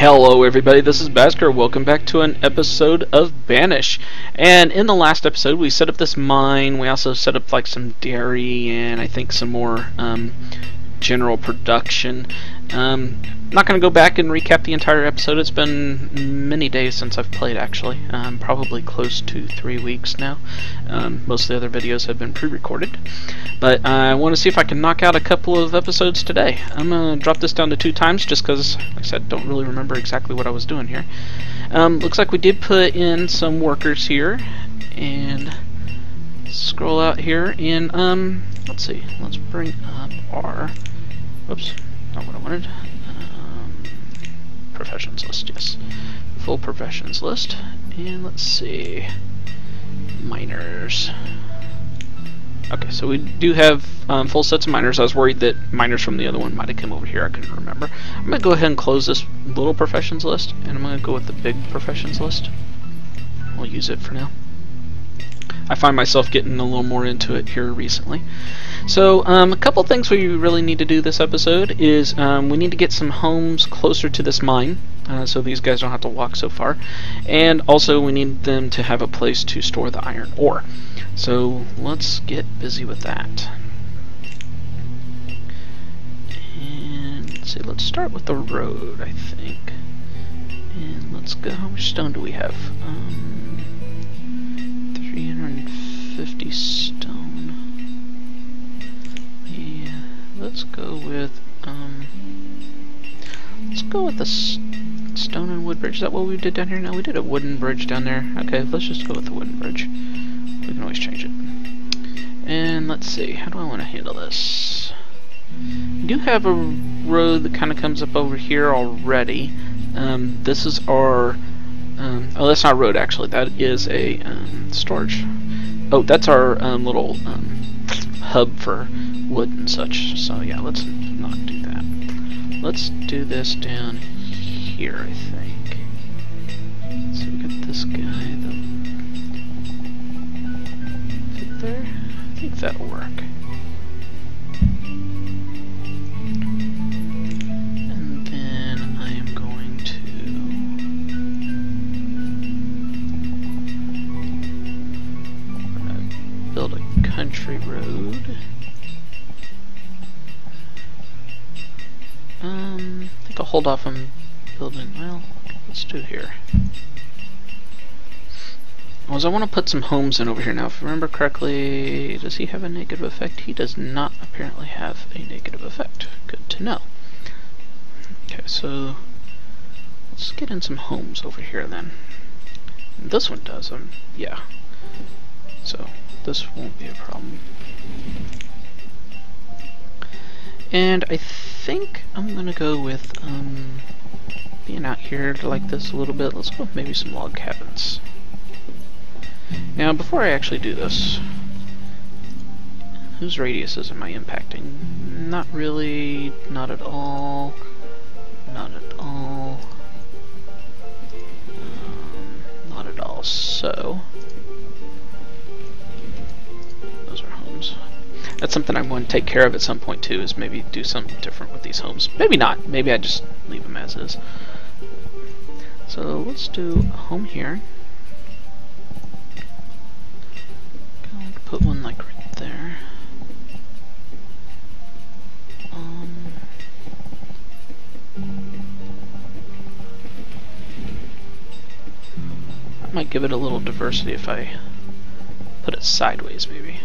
Hello everybody, this is Bazkur. Welcome back to an episode of Banished. And in the last episode we set up this mine, we also set up like some dairy and I think some more um, general production. Um, not going to go back and recap the entire episode. It's been many days since I've played, actually. Um, probably close to three weeks now. Um, most of the other videos have been pre-recorded. But I want to see if I can knock out a couple of episodes today. I'm going to drop this down to two times just because, like I said, don't really remember exactly what I was doing here. Um, looks like we did put in some workers here. And scroll out here and, um, let's see. Let's bring up our... oops, not what I wanted. Um, professions list, yes. Full professions list. And let's see. Miners. Okay, so we do have um, full sets of miners. I was worried that miners from the other one might have come over here. I couldn't remember. I'm going to go ahead and close this little professions list, and I'm going to go with the big professions list. We'll use it for now. I find myself getting a little more into it here recently. So um, a couple things we really need to do this episode is um, we need to get some homes closer to this mine uh, so these guys don't have to walk so far and also we need them to have a place to store the iron ore. So let's get busy with that. And let's see, let's start with the road I think. And let's go, how much stone do we have? Um, 350 stone. Yeah, let's go with, um, let's go with the stone and wood bridge. Is that what we did down here? No, we did a wooden bridge down there. Okay, let's just go with the wooden bridge. We can always change it. And let's see, how do I want to handle this? We do have a road that kind of comes up over here already. Um, this is our um, oh, that's not a road actually. That is a um, storage. Oh, that's our um, little um, hub for wood and such. So yeah, let's not do that. Let's do this down here, I think. So we got this guy. The there. I think that'll work. Country road. Um, I think I'll hold off on building, well, let's do here. Was I want to put some homes in over here now. If I remember correctly, does he have a negative effect? He does not apparently have a negative effect. Good to know. Okay, so let's get in some homes over here then. This one does, um, yeah. So this won't be a problem. And I think I'm gonna go with um, being out here like this a little bit. Let's go with maybe some log cabins. Now, before I actually do this, whose radiuses am I impacting? Not really, not at all, not at all, um, not at all. So, That's something I want to take care of at some point too, is maybe do something different with these homes. Maybe not. Maybe I just leave them as is. So let's do a home here. put one like right there. Um, I might give it a little diversity if I sideways maybe.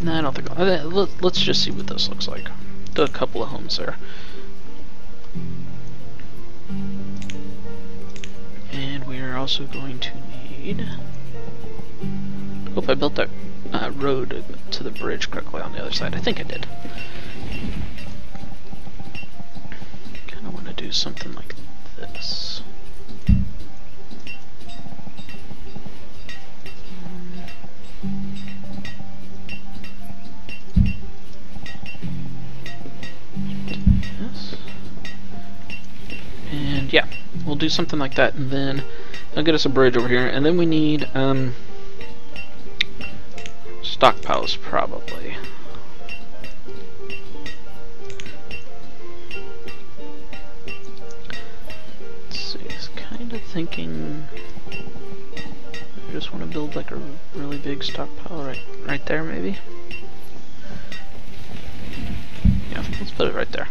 No, I don't think. Uh, let's just see what this looks like. Do a couple of homes there. And we are also going to need. Hope I built that uh, road to the bridge correctly on the other side. I think I did. Kind of want to do something like this. do something like that, and then I'll get us a bridge over here. And then we need um, stockpiles, probably. Let's see, it's kind of thinking... I just want to build like a really big stockpile right, right there, maybe? Yeah, let's put it right there.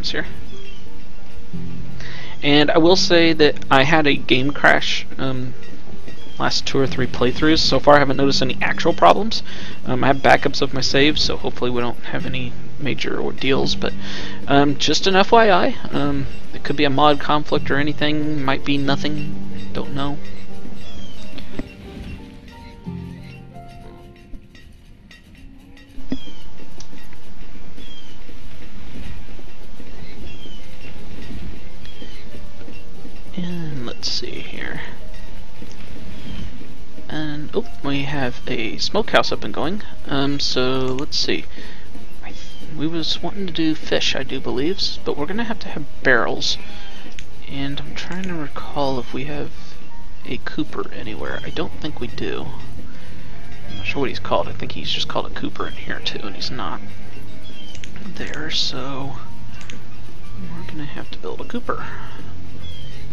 Times here. And I will say that I had a game crash um, last two or three playthroughs. So far I haven't noticed any actual problems. Um, I have backups of my saves, so hopefully we don't have any major ordeals, but um, just an FYI. Um, it could be a mod conflict or anything, might be nothing, don't know. And let's see here. And, oh, we have a smokehouse up and going. Um, so, let's see. we was wanting to do fish, I do believe, but we're to have to have barrels. And I'm trying to recall if we have a cooper anywhere. I don't think we do. I'm not sure what he's called. I think he's just called a cooper in here too, and he's not there, so we're to have to build a cooper.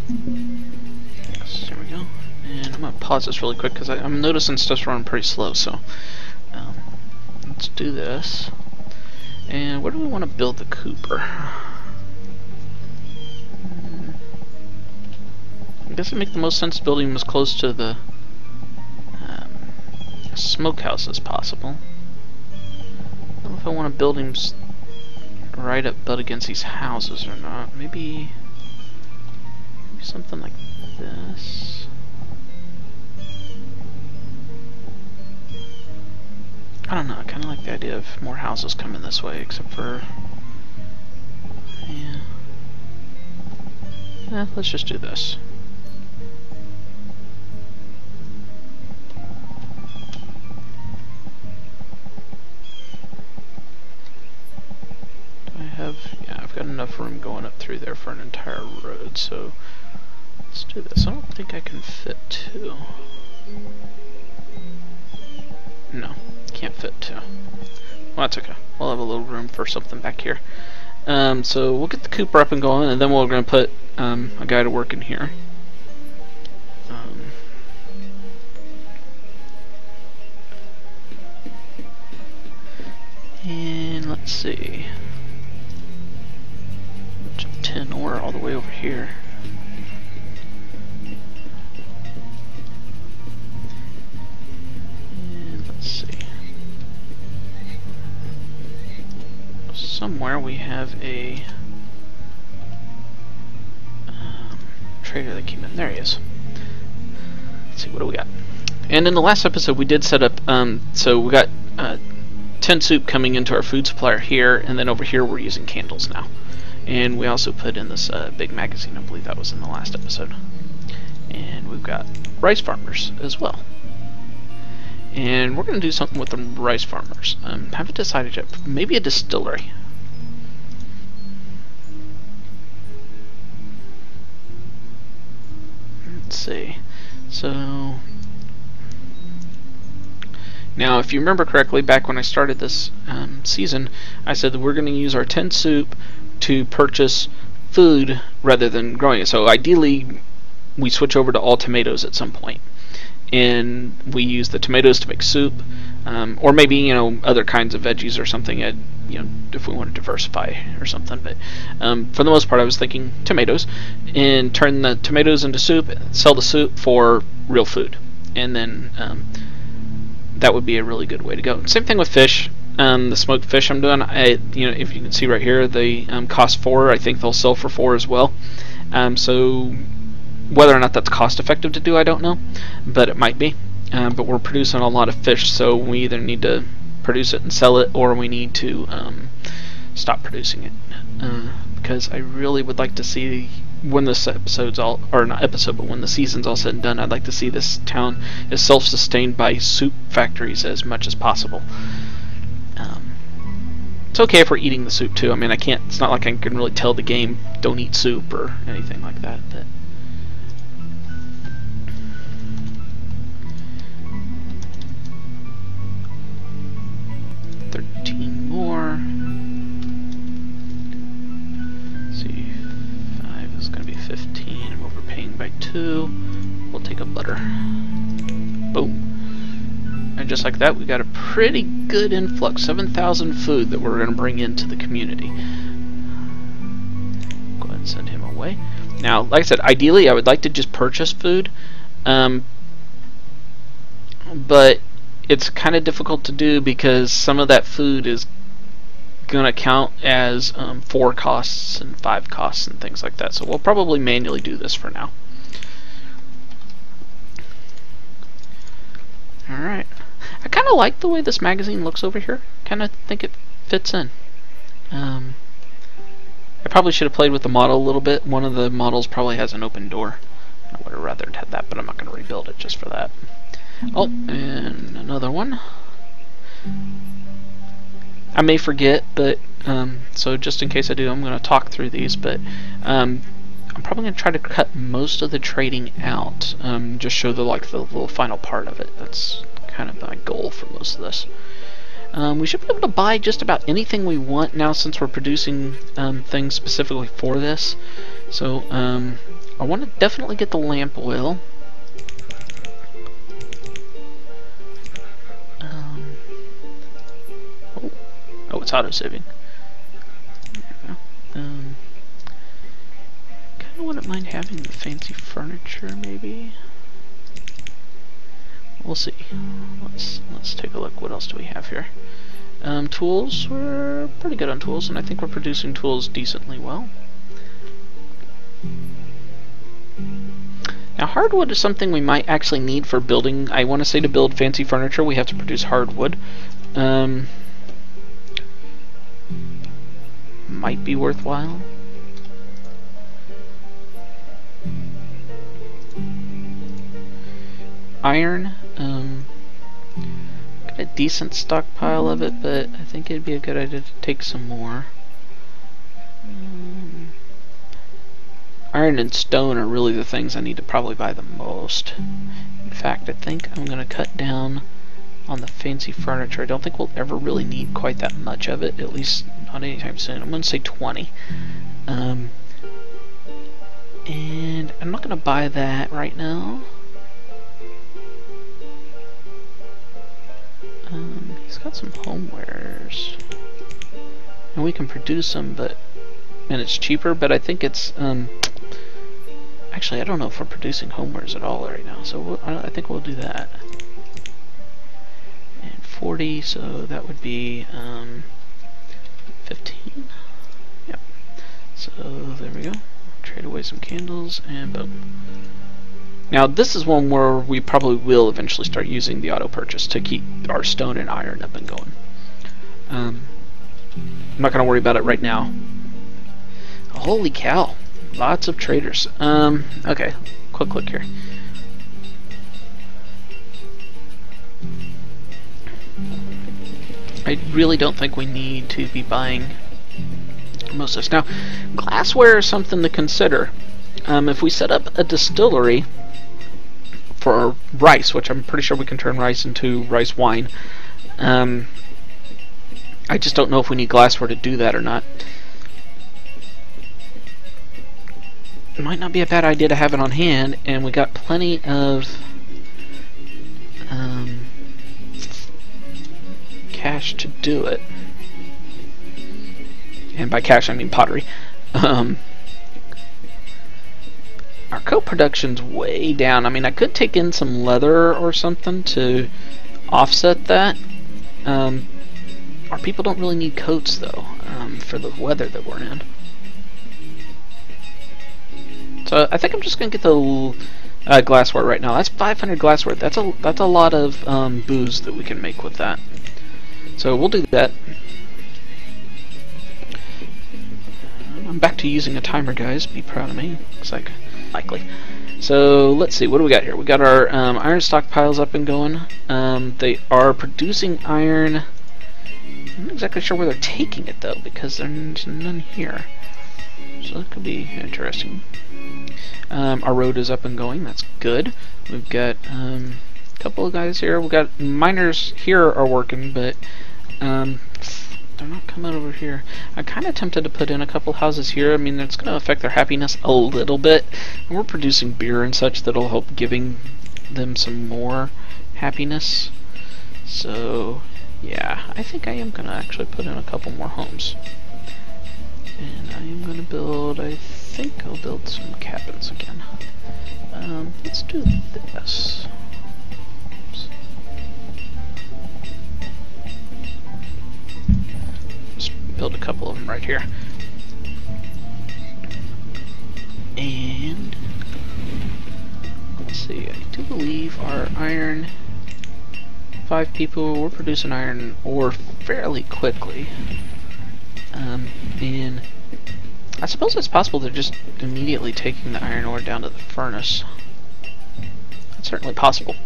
There we go. And I'm going to pause this really quick because I'm noticing stuff's running pretty slow, so um, let's do this. And where do we want to build the Cooper? Hmm. I guess it make the most sense building as close to the um, smokehouse as possible. I don't know if I want to build him right up butt against these houses or not. Maybe something like this. I don't know, I kind of like the idea of more houses coming this way, except for... Yeah. Eh, let's just do this. Do I have... Yeah, I've got enough room going up through there for an entire road, so... Let's do this. I don't think I can fit two. No can't fit two. Well, that's okay. We'll have a little room for something back here. Um, so we'll get the Cooper up and going, and then we're going to put um, a guy to work in here. Um, and let's see. Jump 10 ore all the way over here. Somewhere we have a um, trader that came in. There he is. Let's see, what do we got? And in the last episode we did set up, um, so we got uh, tin soup coming into our food supplier here, and then over here we're using candles now. And we also put in this uh, big magazine, I believe that was in the last episode. And we've got rice farmers as well. And we're going to do something with the rice farmers. Um, haven't decided yet. Maybe a distillery. Let's see. So now, if you remember correctly, back when I started this um, season, I said that we're going to use our tin soup to purchase food rather than growing it. So ideally, we switch over to all tomatoes at some point and we use the tomatoes to make soup, um, or maybe you know other kinds of veggies or something. At, you know, if we want to diversify or something. But um, for the most part, I was thinking tomatoes, and turn the tomatoes into soup, sell the soup for real food, and then um, that would be a really good way to go. Same thing with fish. Um, the smoked fish I'm doing, I, you know, if you can see right here, they um, cost four. I think they'll sell for four as well. Um, so whether or not that's cost effective to do, I don't know, but it might be. Um, but we're producing a lot of fish, so we either need to produce it and sell it, or we need to um, stop producing it. Uh, because I really would like to see when this episode's all, or not episode, but when the season's all said and done, I'd like to see this town is self-sustained by soup factories as much as possible. Um, it's okay if we're eating the soup too. I mean, I can't. It's not like I can really tell the game don't eat soup or anything like that. two. We'll take a butter. Boom. And just like that, we got a pretty good influx, 7,000 food that we're going to bring into the community. Go ahead and send him away. Now, like I said, ideally I would like to just purchase food, um, but it's kind of difficult to do because some of that food is going to count as um, four costs and five costs and things like that. So we'll probably manually do this for now. Alright. I kind of like the way this magazine looks over here. kind of think it fits in. Um, I probably should have played with the model a little bit. One of the models probably has an open door. I would have rather had that, but I'm not going to rebuild it just for that. Oh, and another one. I may forget, but um, so just in case I do, I'm going to talk through these. But um, I'm probably going to try to cut most of the trading out. Um, just show the like the little final part of it. That's kind of my goal for most of this. Um, we should be able to buy just about anything we want now since we're producing um, things specifically for this. So um, I want to definitely get the lamp oil. Um, oh, oh, it's auto-saving. Of wouldn't mind having the fancy furniture, maybe. We'll see. Let's let's take a look. What else do we have here? Um, tools, we're pretty good on tools, and I think we're producing tools decently well. Now hardwood is something we might actually need for building. I want to say to build fancy furniture we have to produce hardwood. Um, might be worthwhile. Iron, um, got a decent stockpile of it, but I think it'd be a good idea to take some more. Iron and stone are really the things I need to probably buy the most. In fact, I think I'm going to cut down on the fancy furniture. I don't think we'll ever really need quite that much of it, at least not anytime soon. I'm going to say 20. Um, and I'm not going to buy that right now. Um, he's got some homewares. And we can produce them, but... And it's cheaper, but I think it's, um... Actually, I don't know if we're producing homewares at all right now, so we'll, I think we'll do that. And 40, so that would be, um... 15? Yep. So, there we go. Trade away some candles, and boom. Now this is one where we probably will eventually start using the auto purchase to keep our stone and iron up and going. Um, I'm not going to worry about it right now. Holy cow. Lots of traders. Um, okay, quick look here. I really don't think we need to be buying most of this. Now, glassware is something to consider. Um, if we set up a distillery for rice, which I'm pretty sure we can turn rice into rice wine. Um, I just don't know if we need glassware to do that or not. It might not be a bad idea to have it on hand, and we got plenty of um, cash to do it. And by cash, I mean pottery. Um, our coat production's way down. I mean, I could take in some leather or something to offset that. Um, our people don't really need coats, though, um, for the weather that we're in. So I think I'm just gonna get the uh, glassware right now. That's 500 glassware. That's a that's a lot of um, booze that we can make with that. So we'll do that. I'm back to using a timer, guys. Be proud of me. Looks like likely. So let's see, what do we got here? We got our um, iron stockpiles up and going. Um, they are producing iron. I'm not exactly sure where they're taking it though, because there's none here. So that could be interesting. Um, our road is up and going. That's good. We've got um, a couple of guys here. We've got miners here are working, but um, they're not coming over here. I'm kind of tempted to put in a couple houses here. I mean, it's going to affect their happiness a little bit. And we're producing beer and such that'll help giving them some more happiness. So, yeah, I think I am going to actually put in a couple more homes. And I am going to build, I think I'll build some cabins again. Um, let's do this. Build a couple of them right here. And let's see, I do believe our iron five people we're producing iron ore fairly quickly. Um, and I suppose it's possible they're just immediately taking the iron ore down to the furnace. That's certainly possible.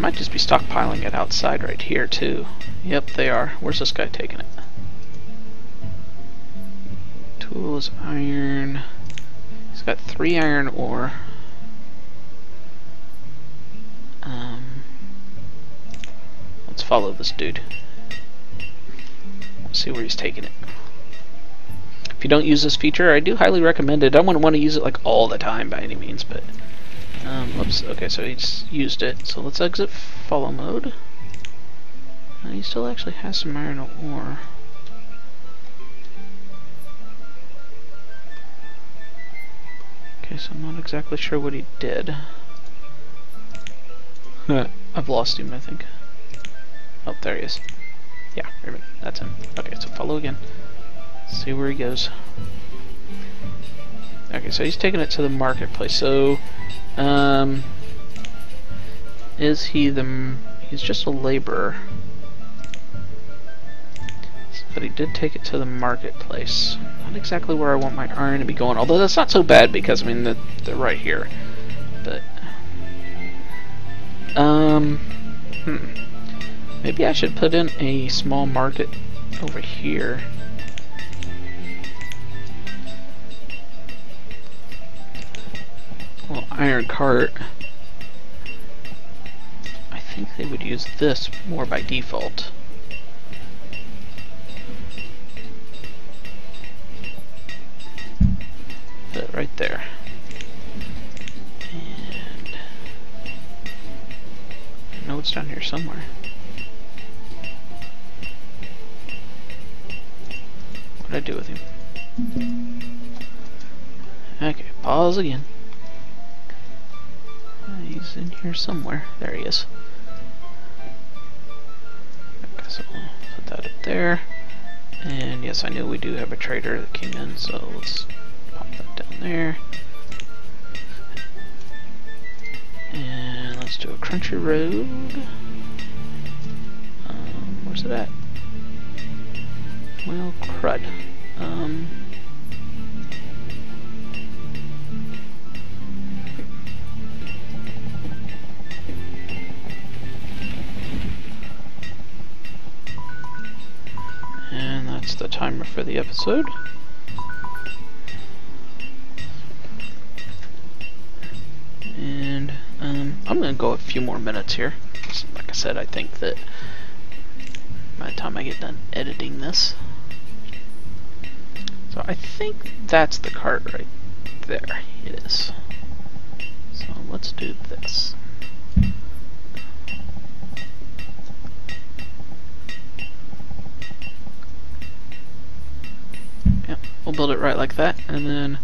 Might just be stockpiling it outside right here too. Yep, they are. Where's this guy taking it? Tools, iron. He's got three iron ore. Um, let's follow this dude. Let's see where he's taking it. If you don't use this feature, I do highly recommend it. I wouldn't want to use it like all the time by any means, but um, whoops. Okay, so he's used it. So let's exit follow mode. And he still actually has some iron ore. Okay, so I'm not exactly sure what he did. I've lost him, I think. Oh, there he is. Yeah, that's him. Okay, so follow again. See where he goes. Okay, so he's taking it to the marketplace. So, um, is he the? He's just a laborer, but he did take it to the marketplace. Not exactly where I want my iron to be going. Although that's not so bad because I mean they're, they're right here. But um, hmm. Maybe I should put in a small market over here. Iron cart. I think they would use this more by default. Put right there. i know it's down here somewhere. What did I do with him? Okay, pause again. He's in here somewhere. There he is. Okay, so we'll put that up there. And yes, I knew we do have a trader that came in, so let's pop that down there. And let's do a crunchy road. Um, where's it at? Well, crud. Um, timer for the episode. And um, I'm going to go a few more minutes here. Like I said, I think that by the time I get done editing this. So I think that's the cart right there. It is. So let's do this. Yep, we'll build it right like that, and then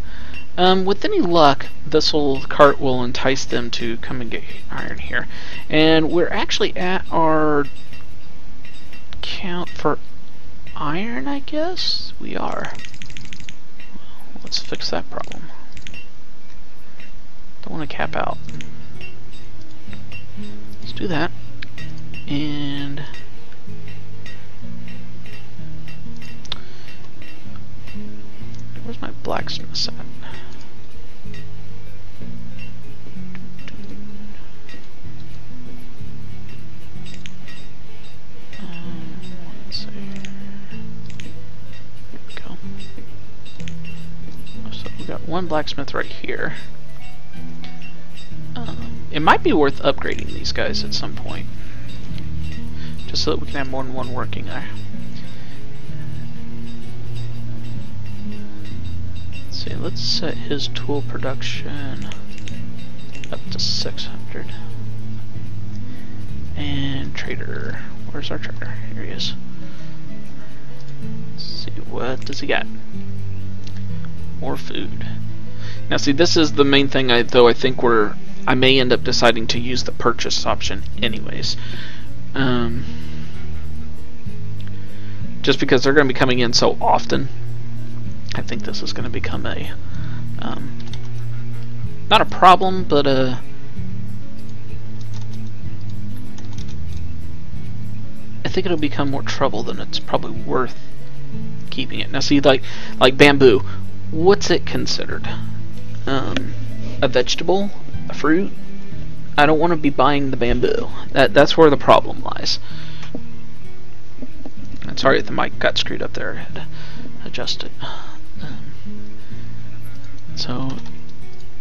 um, with any luck, this will cart will entice them to come and get iron here. And we're actually at our count for iron, I guess? We are. Let's fix that problem. Don't want to cap out. Let's do that. And... Where's my blacksmith at? one blacksmith right here. Um, it might be worth upgrading these guys at some point. Just so that we can have more than one working there. Let's set his tool production up to 600. And trader. Where's our trader? Here he is. Let's see, what does he got? More food. Now see, this is the main thing, I, though I think we're... I may end up deciding to use the purchase option anyways. Um, just because they're going to be coming in so often, I think this is going to become a... Um, not a problem, but a... I think it'll become more trouble than it's probably worth keeping it. Now see, like, like bamboo, what's it considered? Um, a vegetable? A fruit? I don't want to be buying the bamboo. That That's where the problem lies. Sorry if the mic got screwed up there. I had to adjust it. Um, so,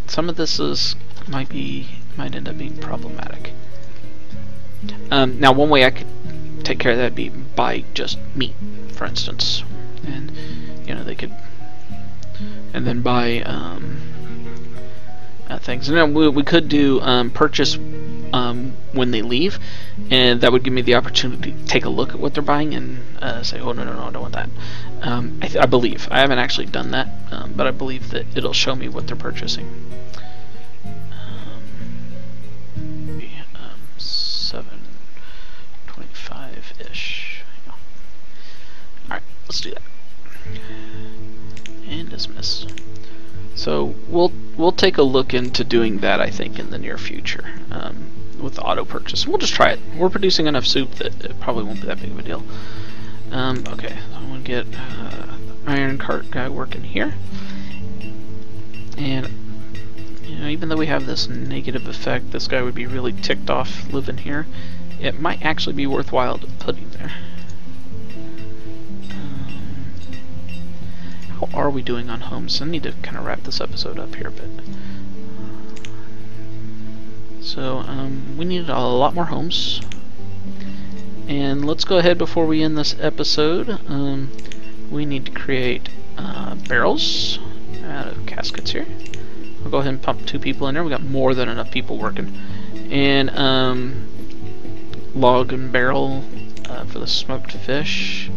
some of this is might be might end up being problematic. Um, now, one way I could take care of that would be by just meat, for instance, and you know they could, and then buy um, uh, things. Now we, we could do um, purchase um, when they leave, and that would give me the opportunity to take a look at what they're buying and uh, say, oh no no no I don't want that. Um, I, I, believe I haven't actually done that, um, but I believe that it'll show me what they're purchasing. Um, um, seven twenty-five ish. All right, let's do that. And dismiss. So we'll we'll take a look into doing that I think in the near future um, with auto purchase. We'll just try it. We're producing enough soup that it probably won't be that big of a deal. Um, okay, so I'm gonna get uh, iron cart guy working here, and you know even though we have this negative effect, this guy would be really ticked off living here. It might actually be worthwhile to put him there. How are we doing on homes? I need to kind of wrap this episode up here, but... So, um, we need a lot more homes. And let's go ahead before we end this episode. Um, we need to create uh, barrels out of caskets here. I'll go ahead and pump two people in there. We got more than enough people working. And um, log and barrel uh, for the smoked fish.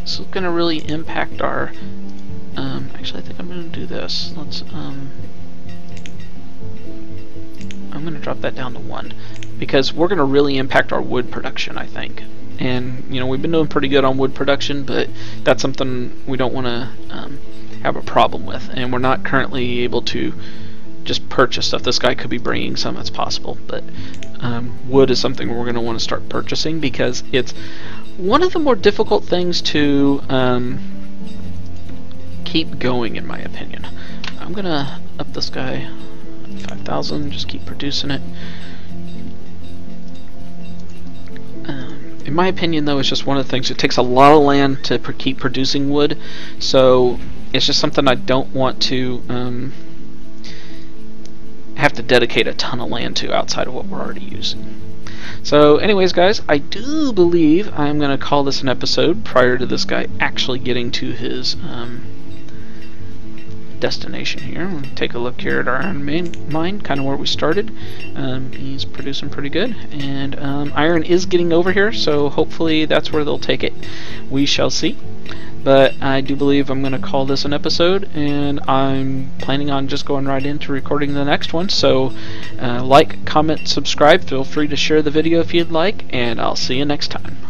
This is going to really impact our... Um, actually, I think I'm going to do this. Let's... Um, I'm going to drop that down to 1 because we're going to really impact our wood production, I think. And, you know, we've been doing pretty good on wood production, but that's something we don't want to um, have a problem with. And we're not currently able to just purchase stuff. This guy could be bringing some, that's possible. But um, wood is something we're going to want to start purchasing because it's one of the more difficult things to um, keep going, in my opinion. I'm gonna up this guy 5,000, just keep producing it. In my opinion, though, it's just one of the things. It takes a lot of land to keep producing wood, so it's just something I don't want to um, have to dedicate a ton of land to outside of what we're already using. So anyways guys, I do believe I'm going to call this an episode prior to this guy actually getting to his um, destination here. take a look here at our iron mine, kind of where we started. Um, he's producing pretty good, and um, iron is getting over here, so hopefully that's where they'll take it. We shall see. But I do believe I'm going to call this an episode, and I'm planning on just going right into recording the next one. So, uh, like, comment, subscribe. Feel free to share the video if you'd like, and I'll see you next time.